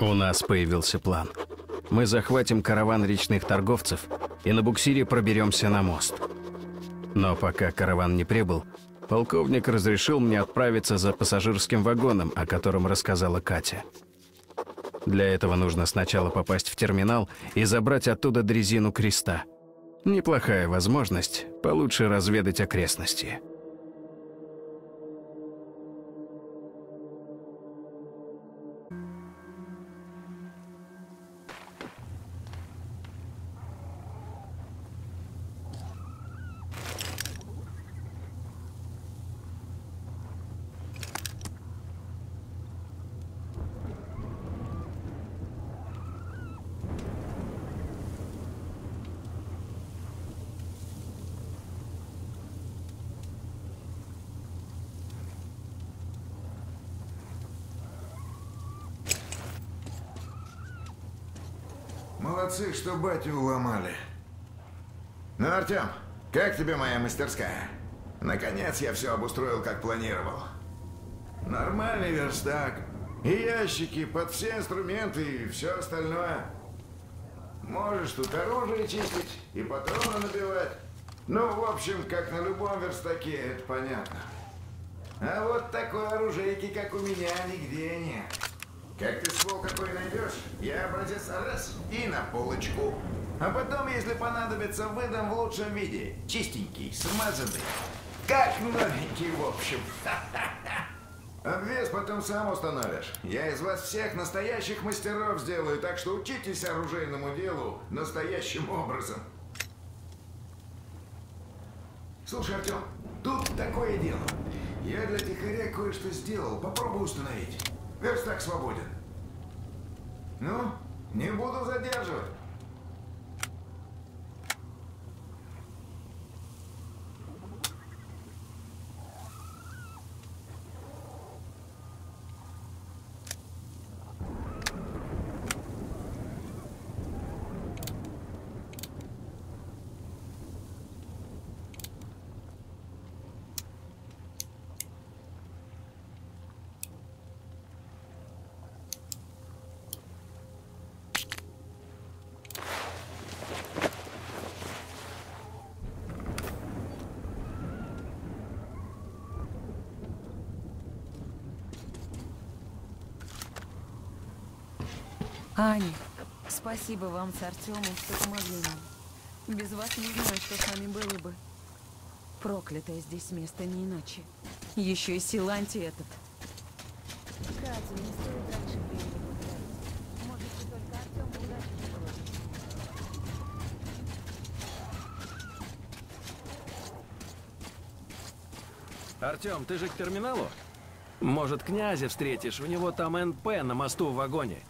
У нас появился план. Мы захватим караван речных торговцев и на буксире проберемся на мост. Но пока караван не прибыл, полковник разрешил мне отправиться за пассажирским вагоном, о котором рассказала Катя. Для этого нужно сначала попасть в терминал и забрать оттуда дрезину креста. Неплохая возможность получше разведать окрестности. Молодцы, что батю уломали. Ну, Артем, как тебе моя мастерская? Наконец я все обустроил, как планировал. Нормальный верстак. И ящики под все инструменты и все остальное. Можешь тут оружие чистить и патроны набивать. Ну, в общем, как на любом верстаке, это понятно. А вот такой оружейки, как у меня, нигде нет. Как ты ствол какой найдешь, я образец раз и на полочку. А потом, если понадобится, выдам в лучшем виде. Чистенький, смазанный. Как новенький, в общем. Обвес потом сам установишь. Я из вас всех настоящих мастеров сделаю, так что учитесь оружейному делу настоящим образом. Слушай, Артем, тут такое дело. Я для тихаря кое-что сделал. Попробуй установить. Верстак свободен. Ну, не буду задерживать. Аня, спасибо вам с Артемом, что помогли нам. Без вас не знаю, что с нами было бы. Проклятое здесь место не иначе. Еще и Силанти этот. Катя, не стоит раньше времени. Артем, ты же к терминалу? Может, князя встретишь? У него там НП на мосту в вагоне.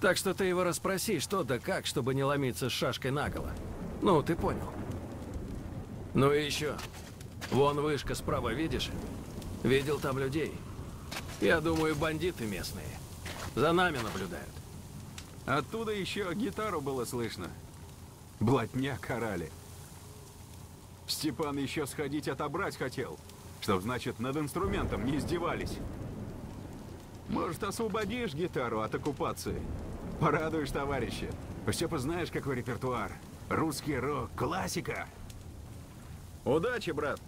Так что ты его расспроси, что да как, чтобы не ломиться с шашкой наголо. Ну, ты понял. Ну и еще. Вон вышка справа, видишь? Видел там людей. Я думаю, бандиты местные. За нами наблюдают. Оттуда еще гитару было слышно. Блатня карали. Степан еще сходить отобрать хотел. Чтоб, значит, над инструментом не издевались. Может, освободишь гитару от оккупации? Порадуешь товарища. Все познаешь, какой репертуар. Русский рок, классика. Удачи, брат.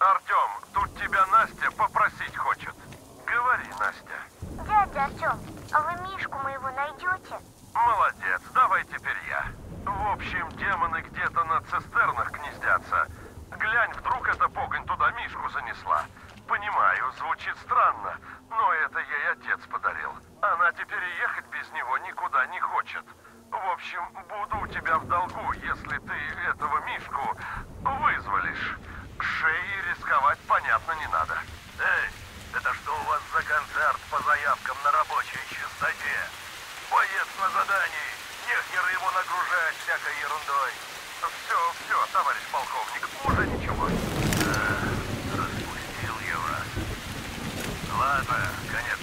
Артем, тут тебя Настя попросить хочет. Говори, Настя. Дядя Артем, а вы Мишку моего найдете? Молодец, давай теперь я. В общем, демоны где-то на цистернах гнездятся. Глянь, вдруг если ты этого Мишку вызволишь. Шеи рисковать, понятно, не надо. Эй, это что у вас за концерт по заявкам на рабочей частоте? Боец на задании. Нехер его нагружать всякой ерундой. Все, все, товарищ полковник, уже ничего. А, распустил я вас. Ладно, конец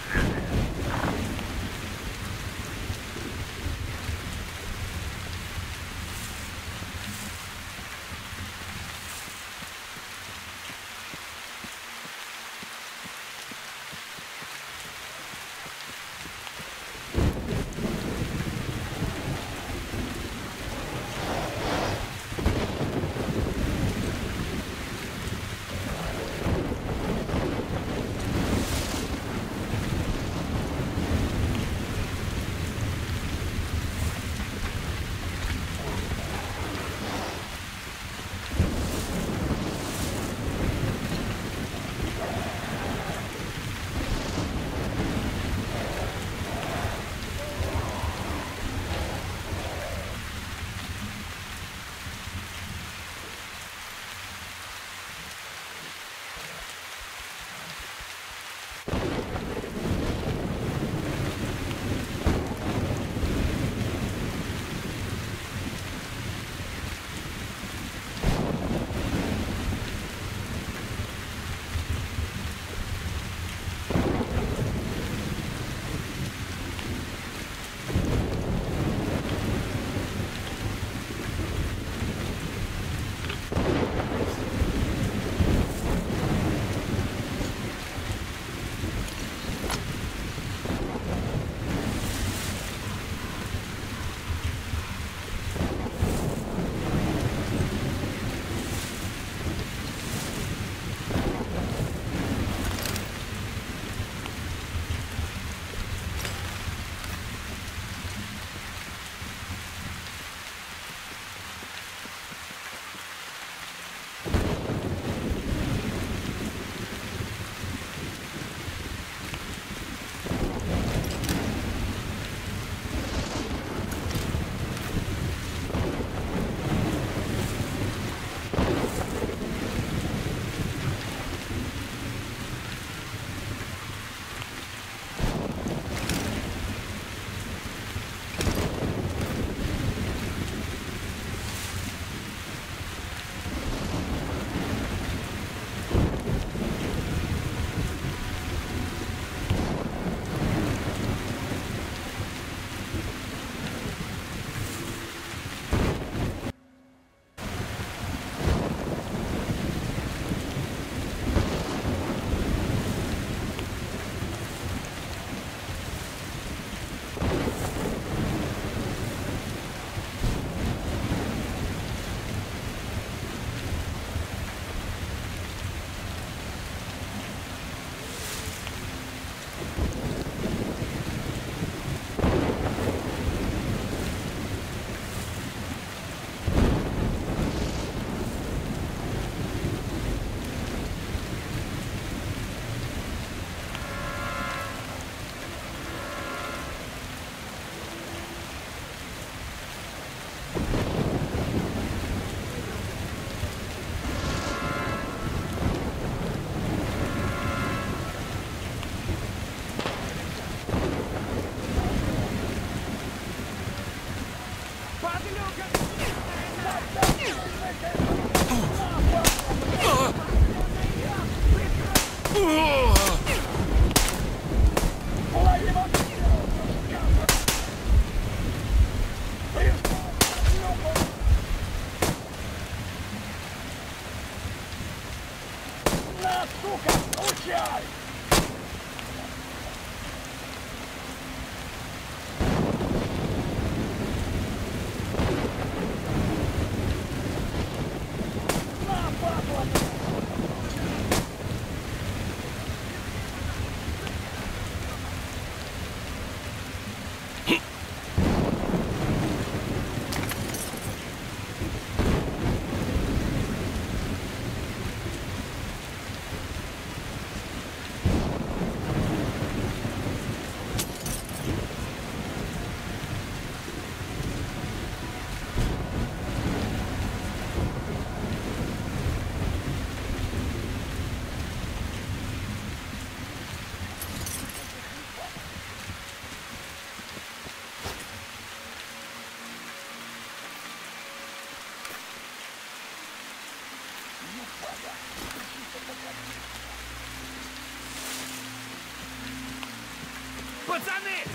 связи. Пацаны,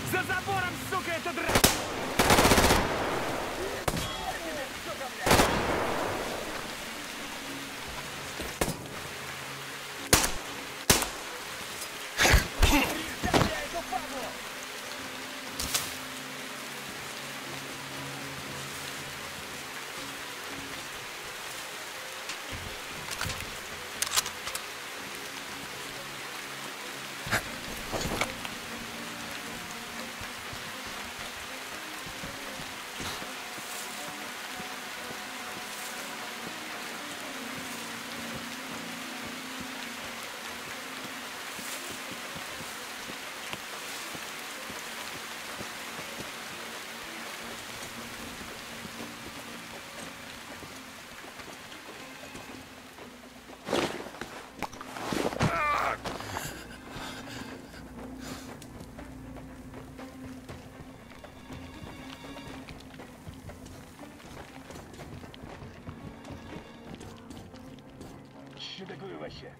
такое вообще?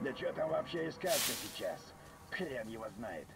Да что там вообще искать-то сейчас? Хрен его знает.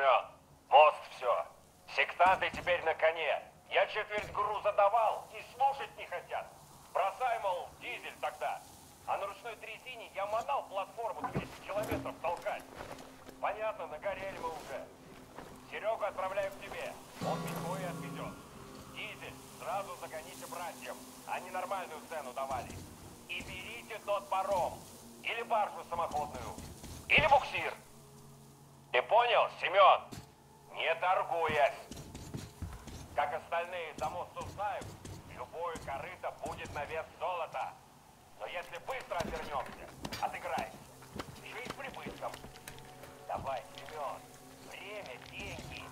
Семен, мост все. Сектанты теперь на коне. Я четверть груза давал и слушать не хотят. Бросай, мол, дизель тогда. А на ручной трясине я мотал платформу 200 километров толкать. Понятно, нагорели мы уже. Серегу отправляю к тебе. Он письмо и отвезет. Дизель сразу загоните братьям. Они нормальную цену давали. И берите тот паром. Или баржу самоходную. Или буксир. Ты понял, Семен? Не торгуясь. Как остальные за мост узнают, любое корыто будет на вес золота. Но если быстро отвернемся, отыграемся. Еще и с прибытком. Давай, Семен. Время, деньги.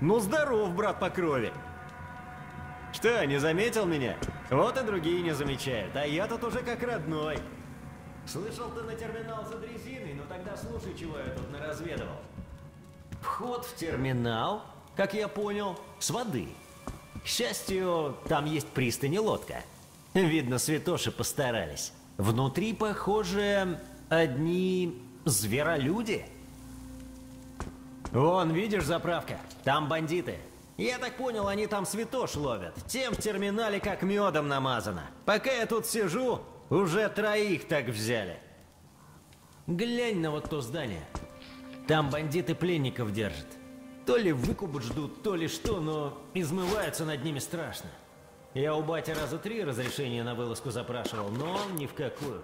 Ну, здоров, брат по крови. Что, не заметил меня? Вот и другие не замечают, а я тут уже как родной. Слышал, ты на терминал за дрезиной, но тогда слушай, чего я тут наразведывал. Вход в терминал, как я понял, с воды. К счастью, там есть пристань и лодка. Видно, святоши постарались. Внутри, похоже, одни зверолюди. Вон, видишь, заправка? Там бандиты. Я так понял, они там святош ловят. Тем в терминале как медом намазано. Пока я тут сижу, уже троих так взяли. Глянь на вот то здание. Там бандиты пленников держат. То ли выкуп ждут, то ли что, но измываются над ними страшно. Я у бати раза три разрешение на вылазку запрашивал, но он ни в какую.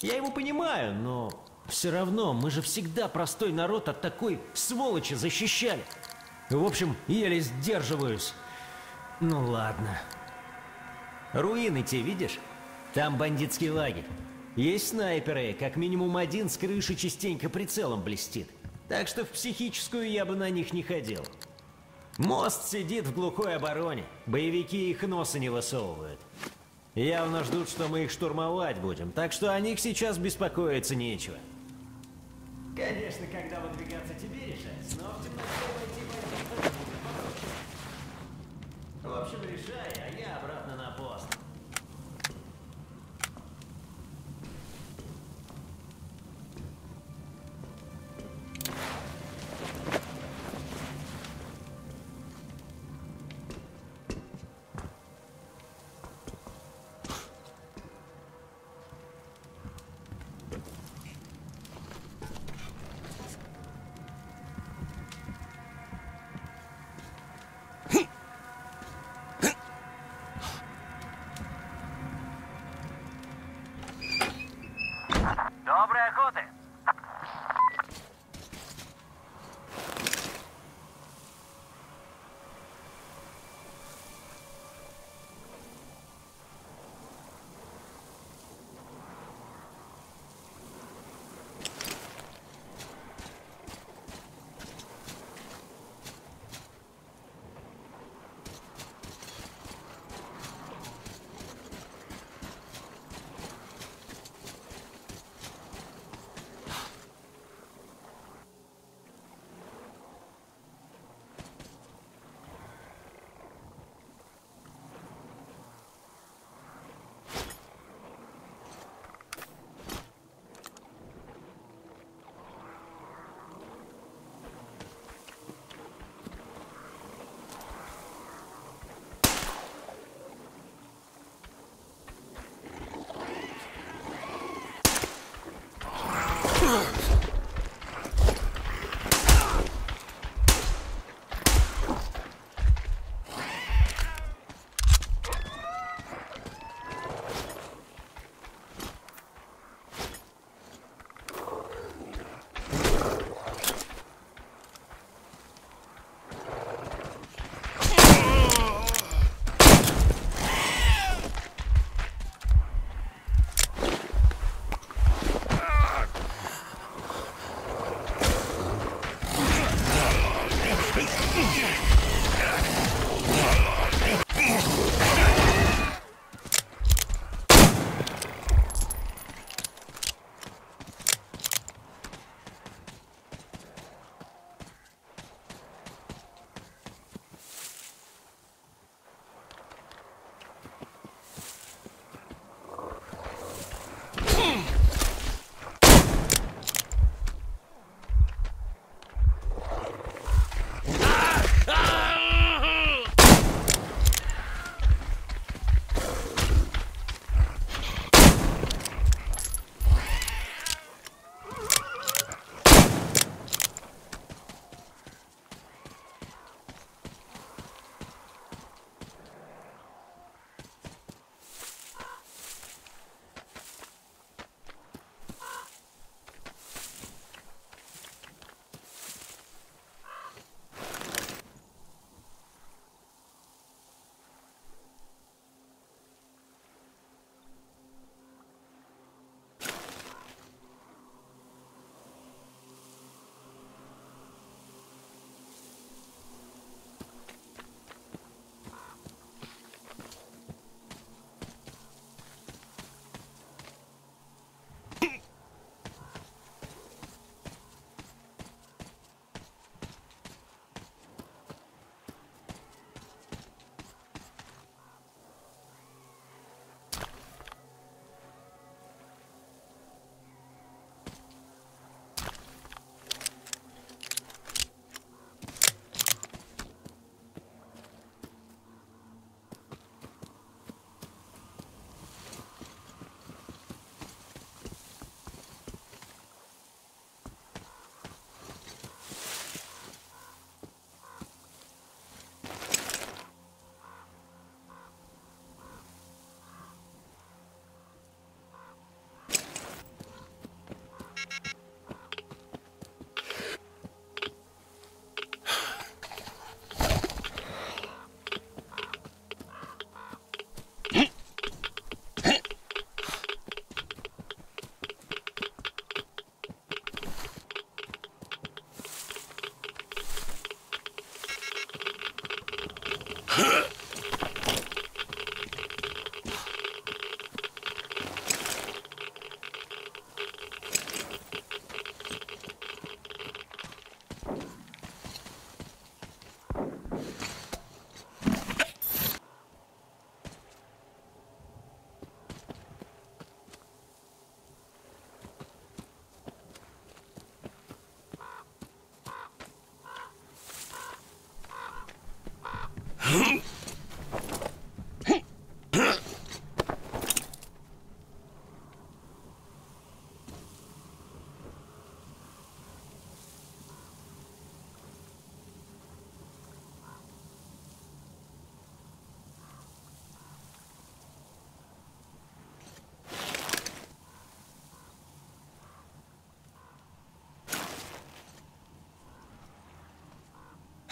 Я его понимаю, но все равно мы же всегда простой народ от такой сволочи защищали. В общем, еле сдерживаюсь. Ну ладно. Руины те видишь? Там бандитский лагерь. Есть снайперы, как минимум один с крыши частенько прицелом блестит. Так что в психическую я бы на них не ходил. Мост сидит в глухой обороне. Боевики их носа не высовывают. Явно ждут, что мы их штурмовать будем, так что о них сейчас беспокоиться нечего. Конечно, когда выдвигаться тебе решать, но в темноте войти бандитам В общем, решай, а я обратно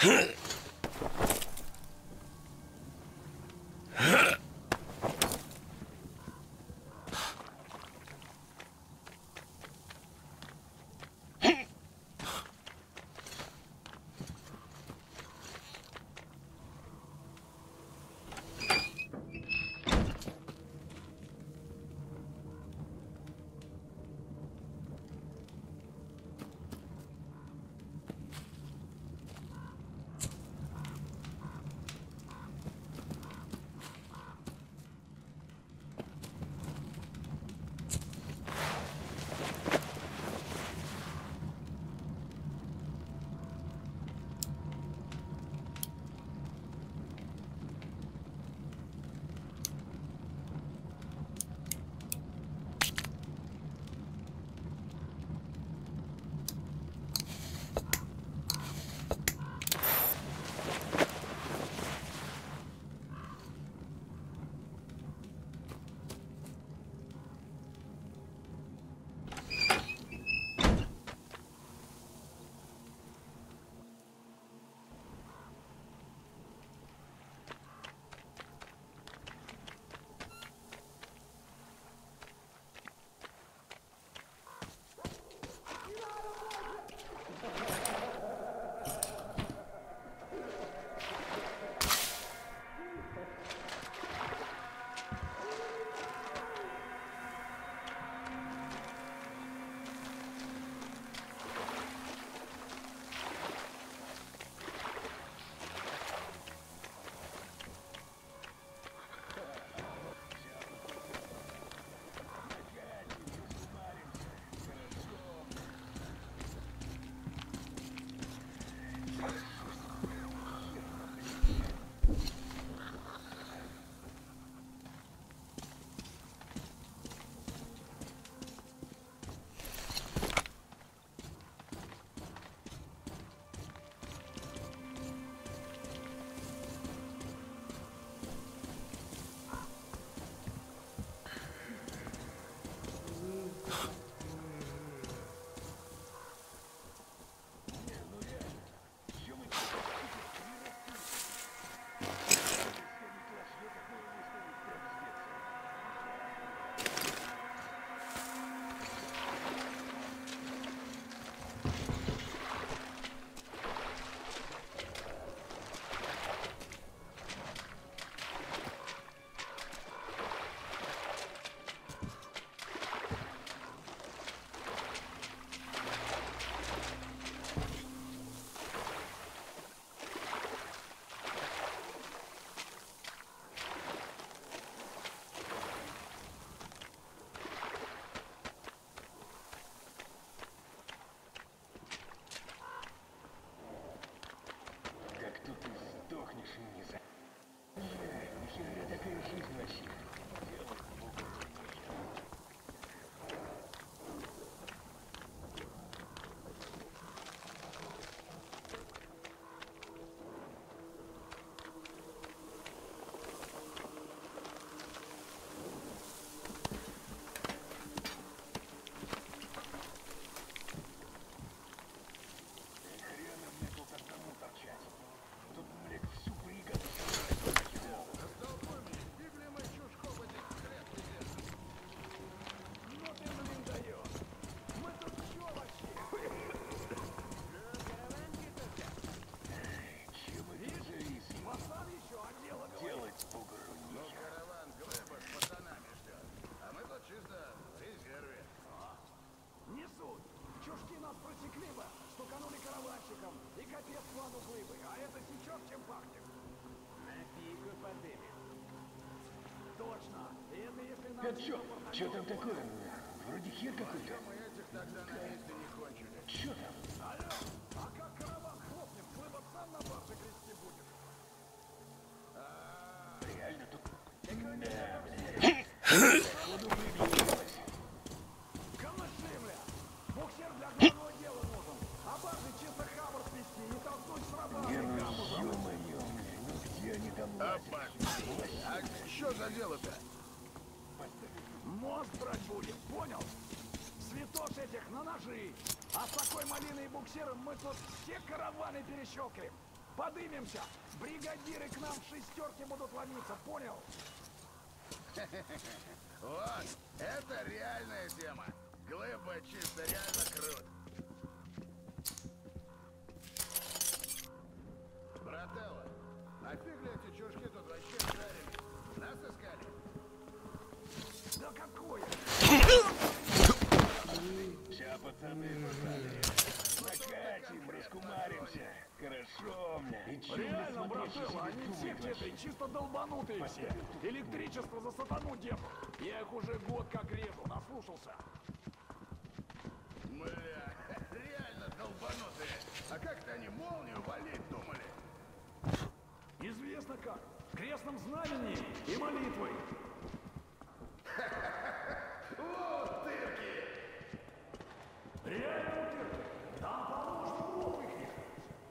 Huh? Это что? Что там такое? Вроде хер какой-то. Что там? Реально тут... Да, блядь. Походу выгляделось. Не, ну ё-моё, блядь, ну где они там лазят? А что за дело-то? Мост брать будем, понял? Святош этих на ножи. А с такой малиной и буксиром мы тут все караваны перещелкаем. Подымемся. Бригадиры к нам в шестерке будут ломиться, понял? Вот, это реальная тема. Глыба чисто реально крут. Брателло, а фиг ли эти чушки тут вообще шарили? Нас искали? Да какое? Ща пацаны пацаны. Накатим, раскумаримся. Хорошо, чё, Реально, что они все где-то чисто долбанутые все. Электричество за сатану держат. Я их уже год как режу, наслушался. Бля, реально долбанутые. А как-то они молнию валить думали. Известно как. Крестным знаменем и молитвой. Вот тырки! Реально утырки. Там полно штуков их.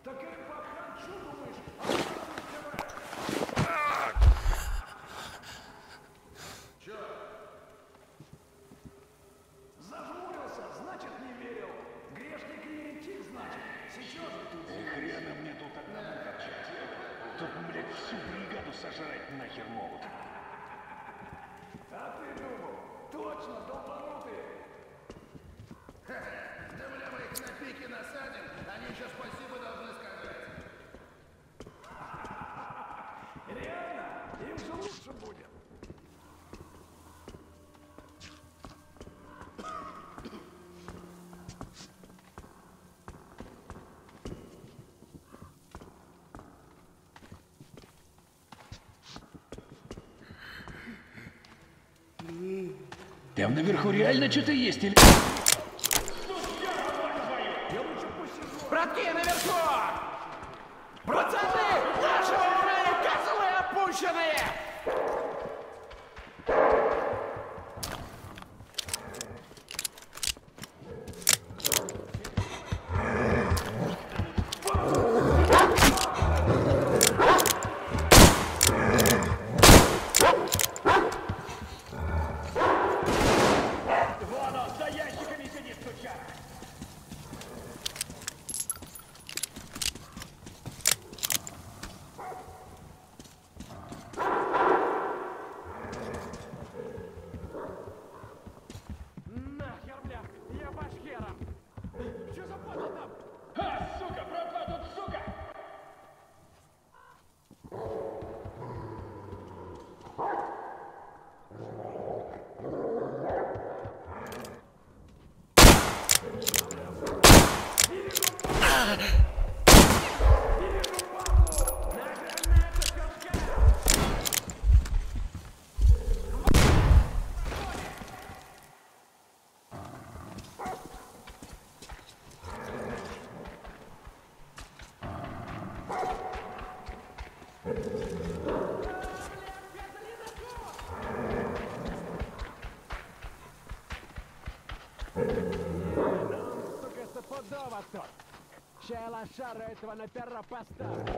Так их поханчу, думаешь? А Чё? Зажмурился, значит не верил. Грешник и еретик, значит. Сейчас И хрена мне тут одному торчать. Тут, блядь, всю бригаду сожрать нахер могут. А ты думал? Точно, долбанутые. Да, бля, мы их на пике насадим, они еще спасибо должны сказать. Реально? Им же лучше будет. Там наверху реально что-то есть или... Братки, наверху! Лучшая лошара этого на первопоста.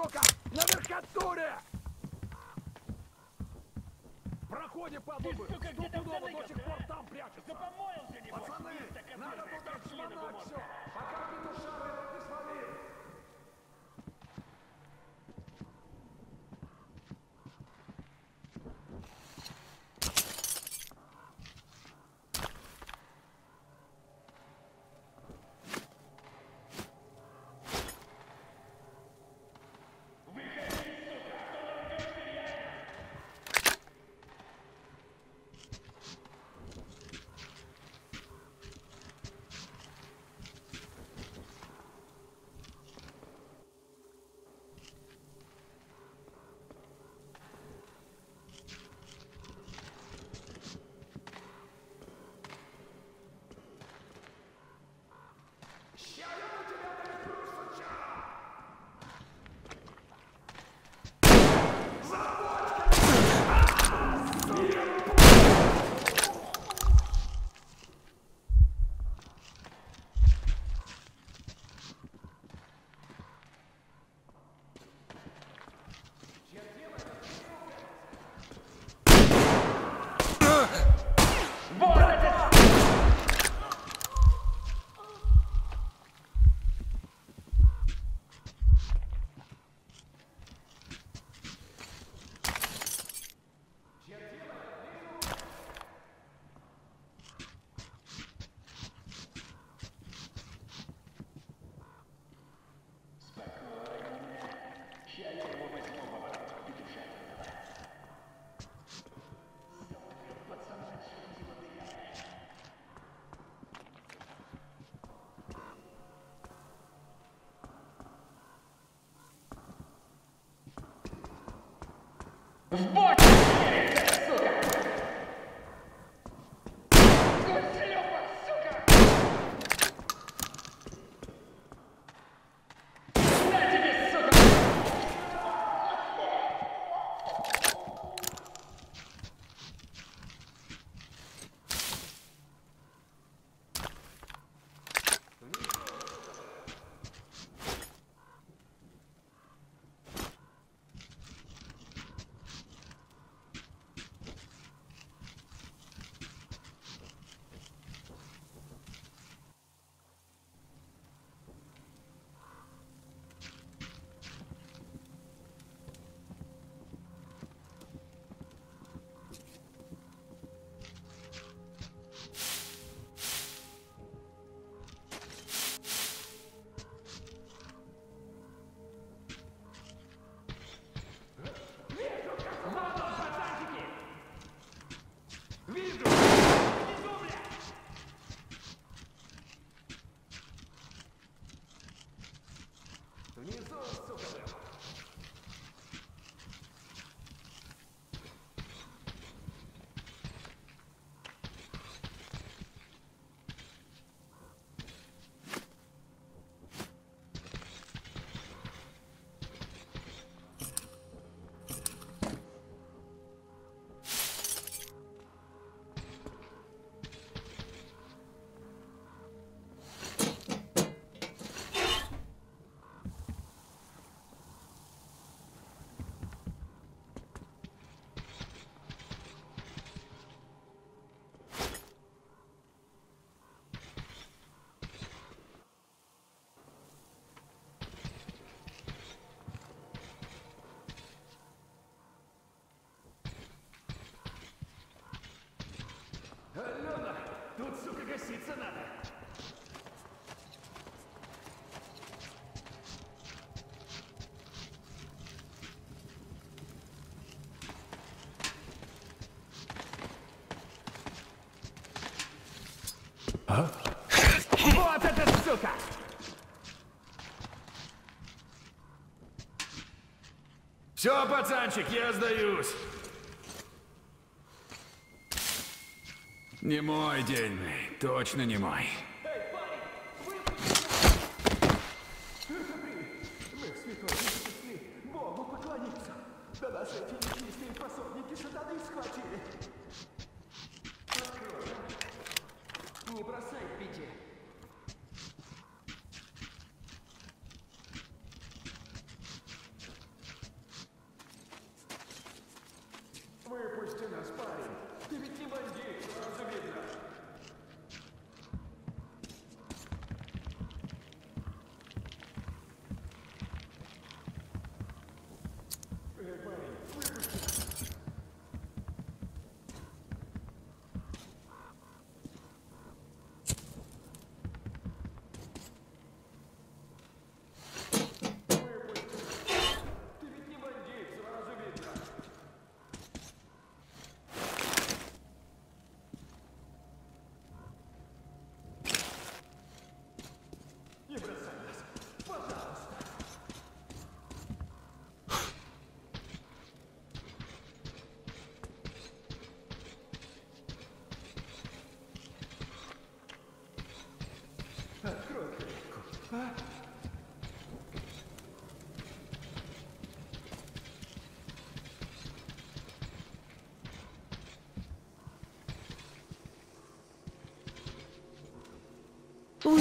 Вон он, сука! На What? Алена, тут, сука, гаситься надо. Вот этот сука! Все, пацанчик, я сдаюсь. Не мой дельный, точно не мой. Богу поклониться. Да нас эти нечистые пособники сатаны схватили. Не бросай в беде. Выпусти нас, парень. Ты ведь не бандит, сразу видно. Эй, парень, выпусти. Ты ведь не бандит, сразу видно. Не бросай нас, пожалуйста. Открой клетку, а?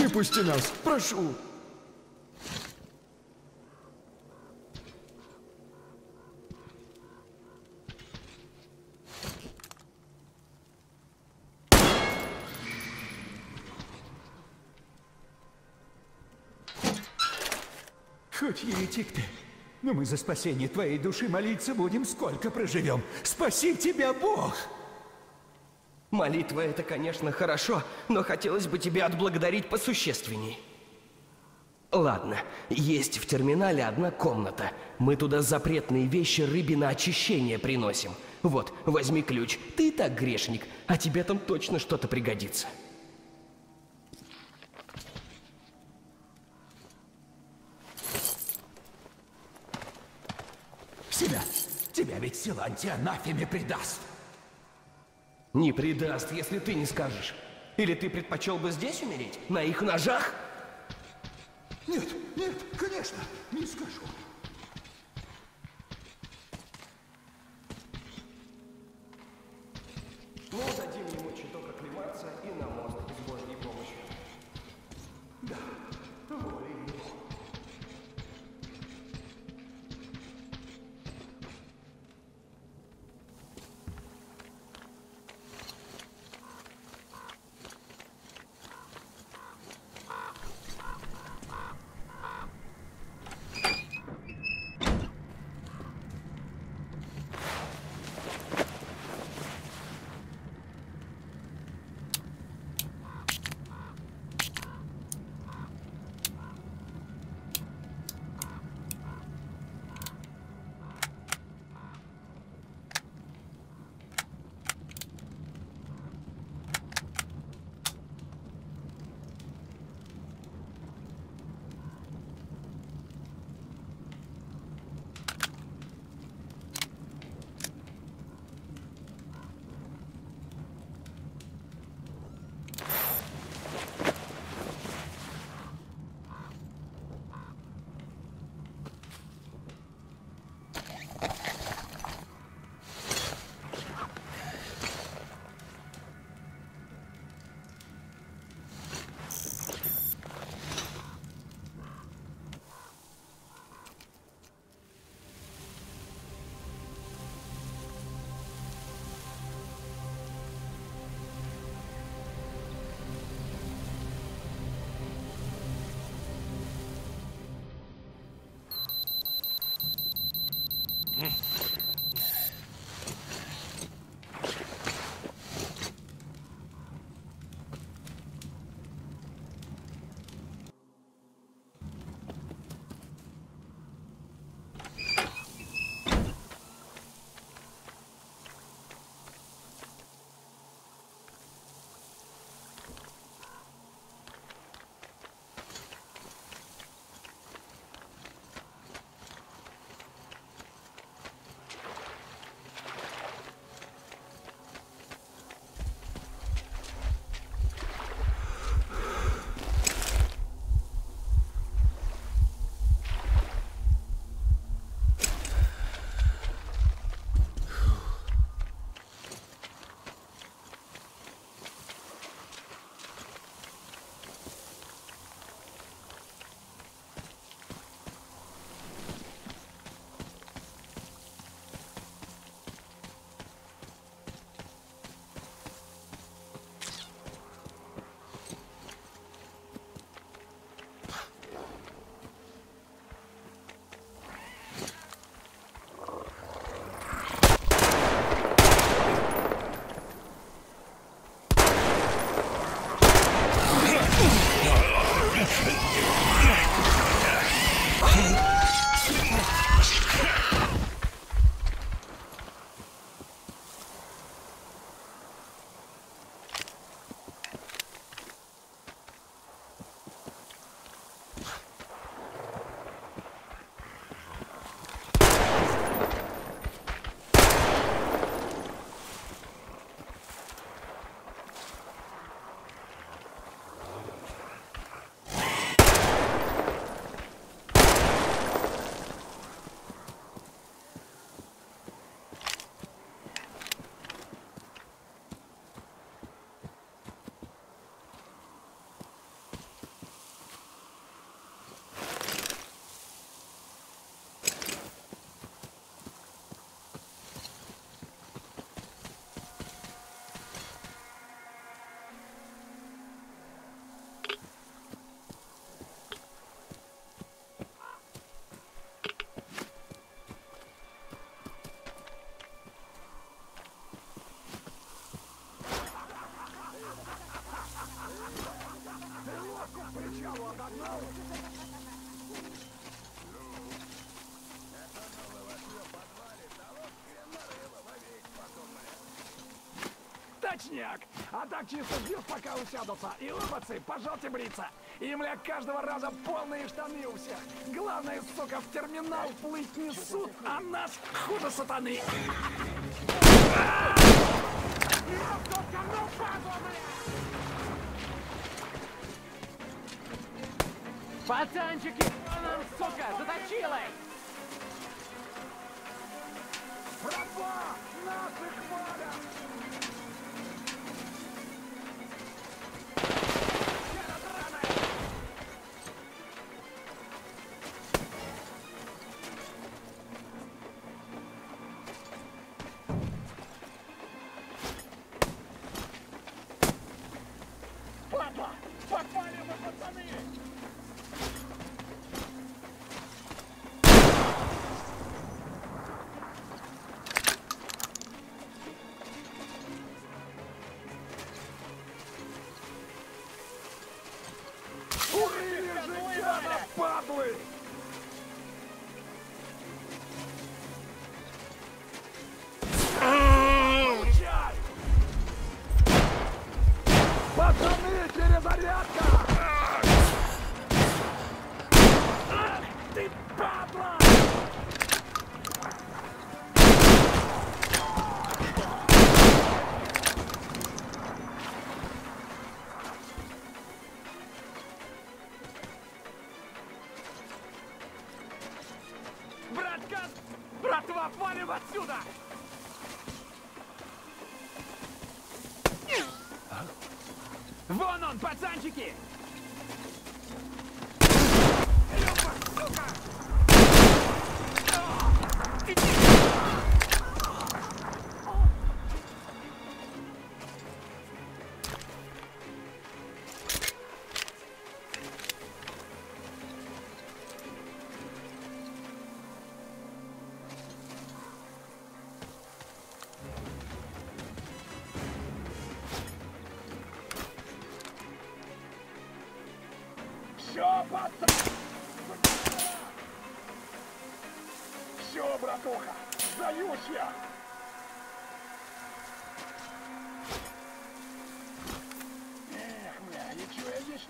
Выпусти нас, прошу. Хоть еретик ты, но мы за спасение твоей души молиться будем, сколько проживем. Спаси тебя, Бог! Молитва это, конечно, хорошо, но хотелось бы тебя отблагодарить посущественней. Ладно, есть в терминале одна комната. Мы туда запретные вещи рыбе на очищение приносим. Вот, возьми ключ. Ты и так грешник, а тебе там точно что-то пригодится. Себя, тебя ведь Силантия анафеме предаст. Не предаст, если ты не скажешь. Или ты предпочел бы здесь умереть? На их ножах? Нет, нет, конечно, не скажу. Точняк! А так чисто ждешь, пока усядутся. И лобацы, пожалуйте бриться. И, мля, каждого раза полные штаны у всех. Главное, сука, в терминал плыть не суд, а нас хуже сатаны. Пацанчики, что нам, сука, заточилось? Atrás!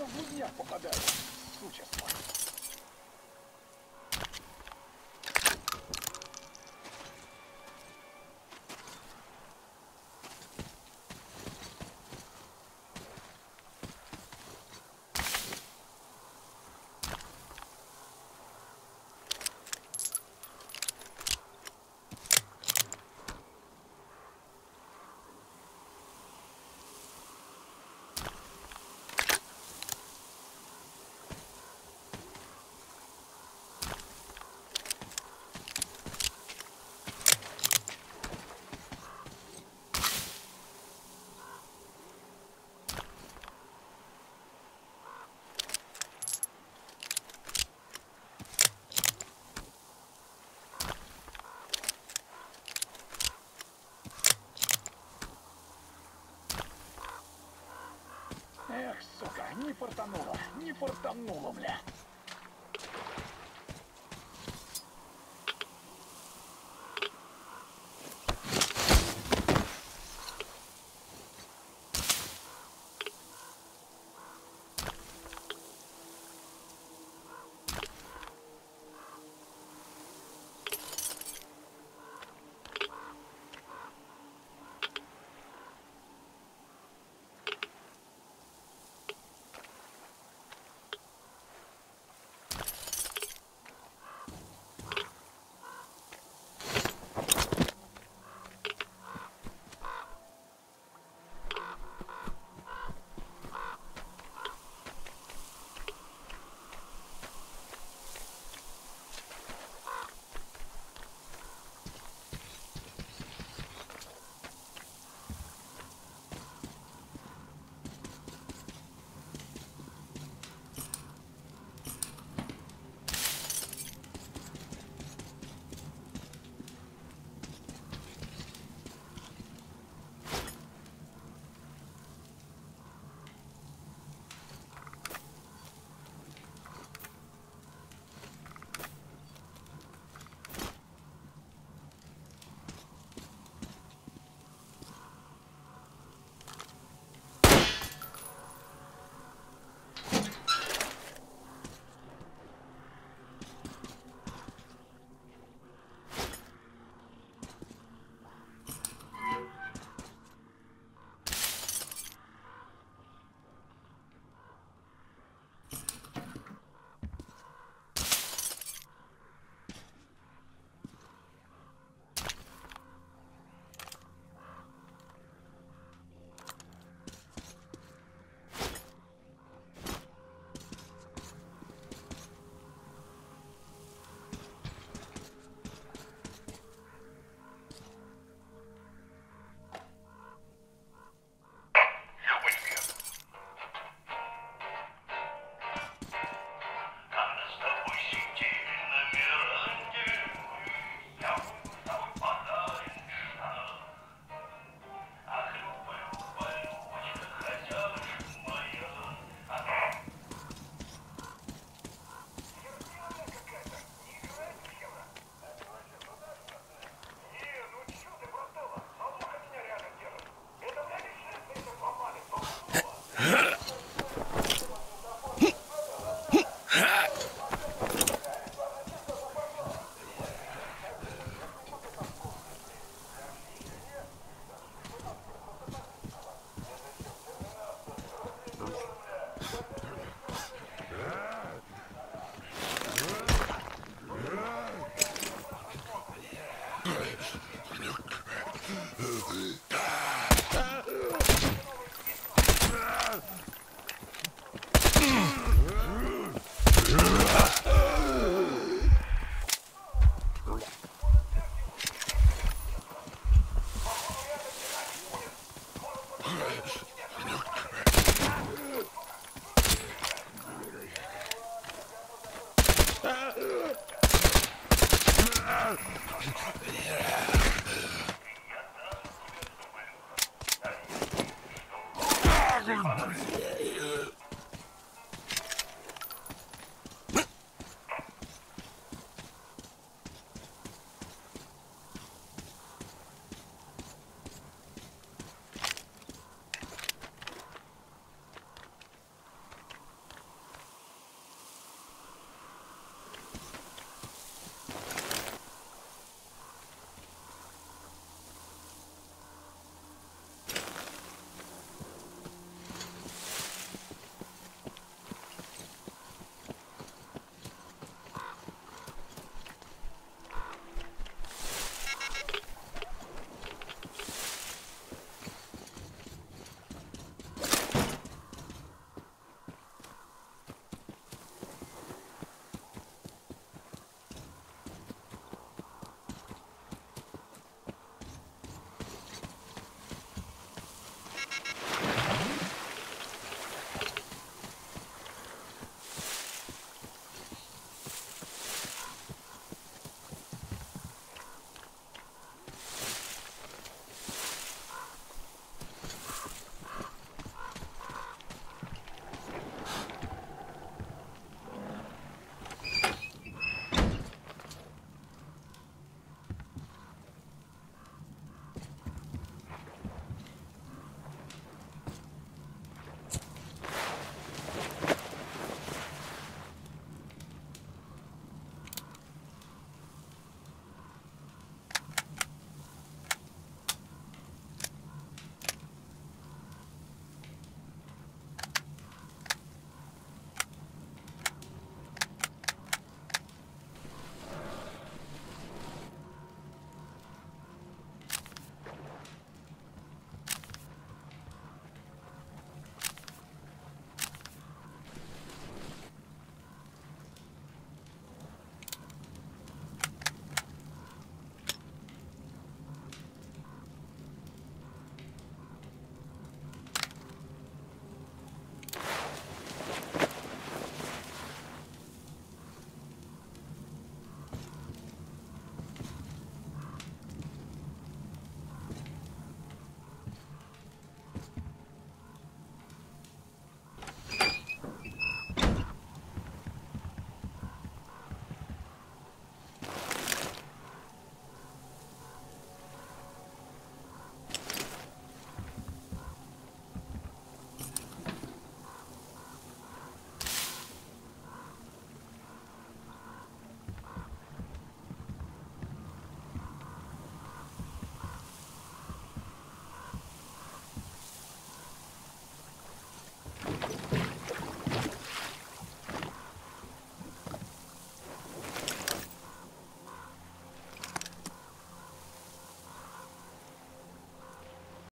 В блудняк попадаю? Сука, не фартануло, не фартануло, бля.